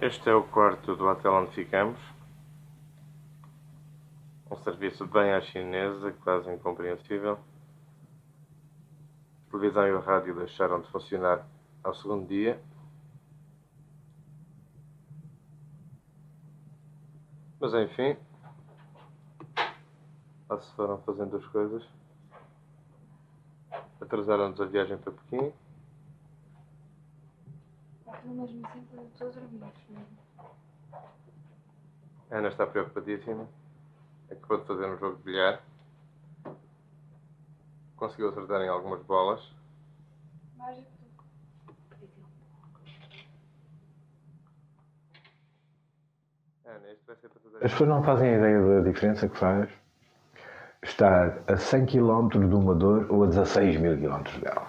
Este é o quarto do hotel onde ficamos. Um serviço bem à chinesa, quase incompreensível. A televisão e o rádio deixaram de funcionar ao segundo dia. Mas enfim, lá se foram fazendo as coisas. Atrasaram-nos a viagem para Pequim. Aquilo mesmo assim para todos dormir. A Ana está preocupadíssima. Acabou de fazer um jogo de bilhar. Conseguiu acertar em algumas bolas. Mágico. Ana, isto vai ser para toda a As pessoas não fazem ideia da diferença que faz estar a 100 km de uma dor ou a 16 mil km dela.